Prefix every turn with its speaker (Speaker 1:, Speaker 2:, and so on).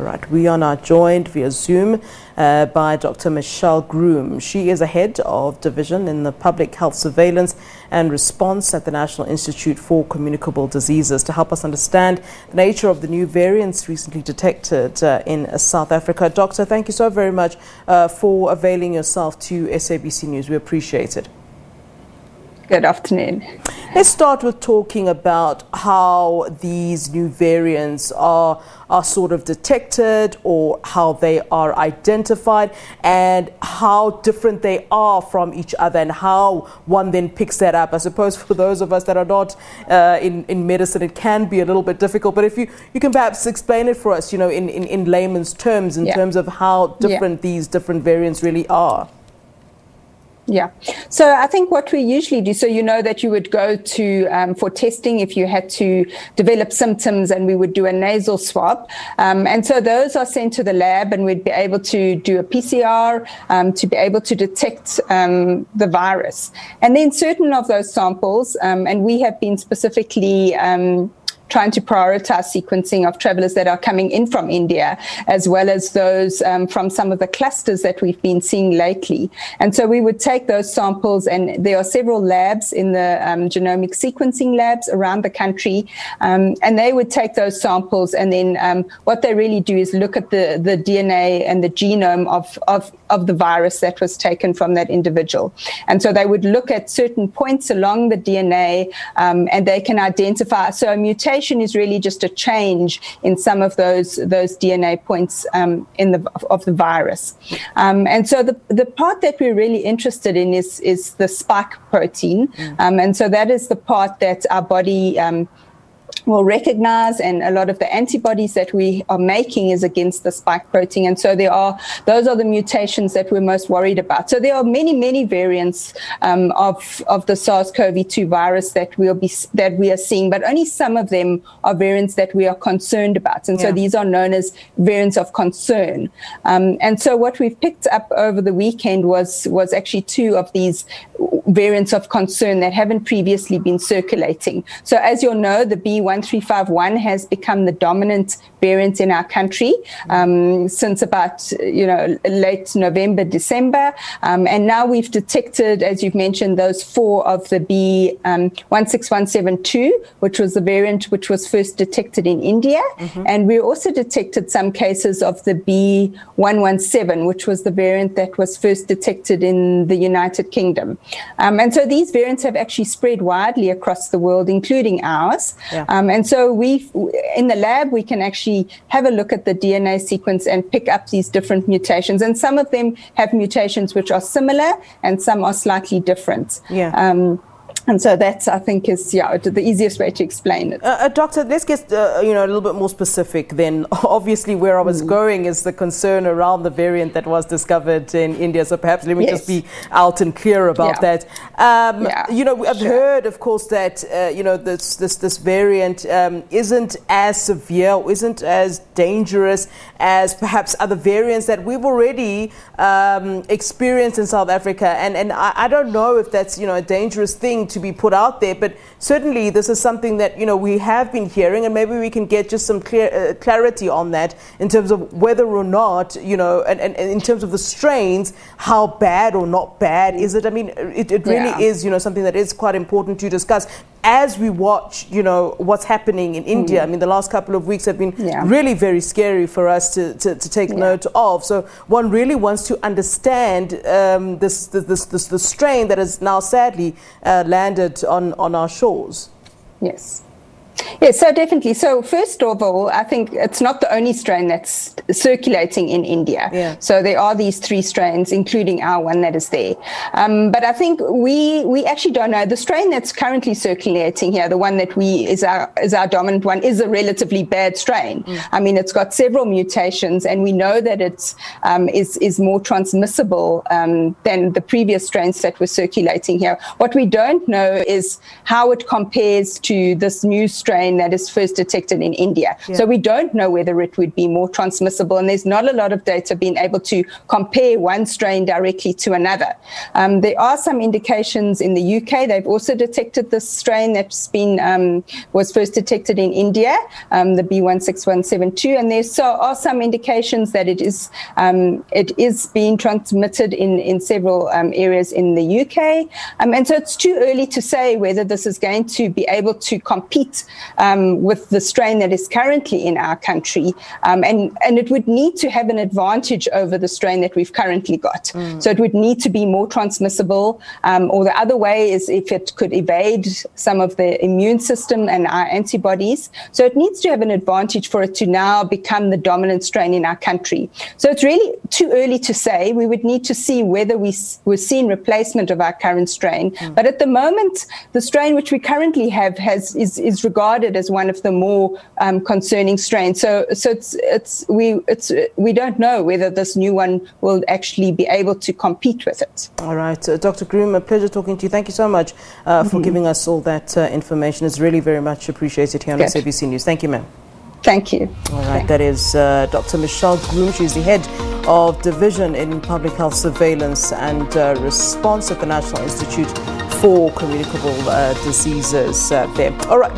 Speaker 1: All right, we are now joined via Zoom uh, by Dr. Michelle Groome. She is a head of division in the Public Health Surveillance and Response at the National Institute for Communicable Diseases to help us understand the nature of the new variants recently detected uh, in South Africa. Doctor, thank you so very much uh, for availing yourself to SABC News. We appreciate it.
Speaker 2: Good afternoon.
Speaker 1: Let's start with talking about how these new variants are, are sort of detected or how they are identified and how different they are from each other and how one then picks that up. I suppose for those of us that are not uh, in, in medicine, it can be a little bit difficult. But if you, you can perhaps explain it for us, you know, in, in, in layman's terms, in yeah. terms of how different yeah. these different variants really are.
Speaker 2: Yeah. So I think what we usually do, so you know that you would go to um, for testing if you had to develop symptoms, and we would do a nasal swab. Um, and so those are sent to the lab, and we'd be able to do a PCR um, to be able to detect um, the virus. And then certain of those samples, um, and we have been specifically um, trying to prioritize sequencing of travelers that are coming in from India, as well as those um, from some of the clusters that we've been seeing lately. And so we would take those samples, and there are several labs in the um, genomic sequencing labs around the country, um, and they would take those samples, and then um, what they really do is look at the, the DNA and the genome of, of, of the virus that was taken from that individual. And so they would look at certain points along the DNA, um, and they can identify. So a mutation mutation is really just a change in some of those those DNA points um, in the of the virus. Um, and so the the part that we're really interested in is is the spike protein, mm. um, and so that is the part that our body um, will recognize and a lot of the antibodies that we are making is against the spike protein. And so there are those are the mutations that we're most worried about. So there are many many variants um, of of the SARS-CoV-2 virus that we'll be that we are seeing but only some of them are variants that we are concerned about. And yeah. so these are known as variants of concern. Um, and so what we've picked up over the weekend was was actually two of these variants of concern that haven't previously been circulating. So as you'll know the B 1351 has become the dominant variant in our country um, since about, you know, late November, December. Um, and now we've detected, as you've mentioned, those four of the B16172, um, which was the variant which was first detected in India. Mm-hmm. And we also detected some cases of the B117, which was the variant that was first detected in the United Kingdom. Um, and so these variants have actually spread widely across the world, including ours. Yeah. Um, and so we, in the lab, we can actually have a look at the DNA sequence and pick up these different mutations. And some of them have mutations which are similar, and some are slightly different.
Speaker 1: Yeah. Um,
Speaker 2: and so that's, I think, is yeah the easiest way to explain it.
Speaker 1: Uh, uh, doctor, let's get uh, you know a little bit more specific. Then, obviously, where I was mm. going is the concern around the variant that was discovered in India. So perhaps let me yes. just be out and clear about yeah. that. Um, yeah, you know, I've sure. heard, of course, that uh, you know this this this variant um, isn't as severe, isn't as dangerous as perhaps other variants that we've already um, experienced in South Africa. And and I, I don't know if that's you know a dangerous thing to be put out there. But certainly, this is something that you know we have been hearing, and maybe we can get just some clear uh, clarity on that in terms of whether or not you know, and, and, and, in terms of the strains, how bad or not bad is it? I mean, it, it really yeah. is you know something that is quite important to discuss as we watch, you know, what's happening in India, mm. I mean, the last couple of weeks have been yeah. really very scary for us to, to, to take yeah. note of. So one really wants to understand um, this, this, this, this, strain that has now sadly uh, landed on, on our shores.
Speaker 2: Yes. Yes, so definitely. So first of all, I think it's not the only strain that's circulating in India. Yeah. So there are these three strains, including our one that is there. Um, but I think we we actually don't know the strain that's currently circulating here. The one that we is our is our dominant one is a relatively bad strain. Mm. I mean, it's got several mutations, and we know that it's um, is is more transmissible um, than the previous strains that were circulating here. What we don't know is how it compares to this new strain that is first detected in India. Yeah. So we don't know whether it would be more transmissible, and there's not a lot of data being able to compare one strain directly to another. Um, there are some indications in the UK. They've also detected this strain that's been um, was first detected in India, um, the B16172, and there so are some indications that it is um, it is being transmitted in in several um, areas in the UK, um, and so it's too early to say whether this is going to be able to compete with the strain that is currently in our country, and and it would need to have an advantage over the strain that we've currently got. Mm. So it would need to be more transmissible, or the other way is if it could evade some of the immune system and our antibodies. So it needs to have an advantage for it to now become the dominant strain in our country. So it's really too early to say. We would need to see whether we, we're seeing replacement of our current strain. Mm. But at the moment, the strain which we currently have has is, is regarded as one of the more um, concerning strains. So so it's it's we it's we don't know whether this new one will actually be able to compete with it.
Speaker 1: All right, uh, Dr. Groome, a pleasure talking to you. Thank you so much uh, for mm-hmm. giving us all that uh, information. It's really very much appreciated here on Good. SABC News. Thank you, ma'am.
Speaker 2: Thank you.
Speaker 1: All right, Thanks. that is uh, Dr. Michelle Groome. She's the head of Division in Public Health Surveillance and uh, Response at the National Institute for Communicable uh, Diseases uh, there. All right.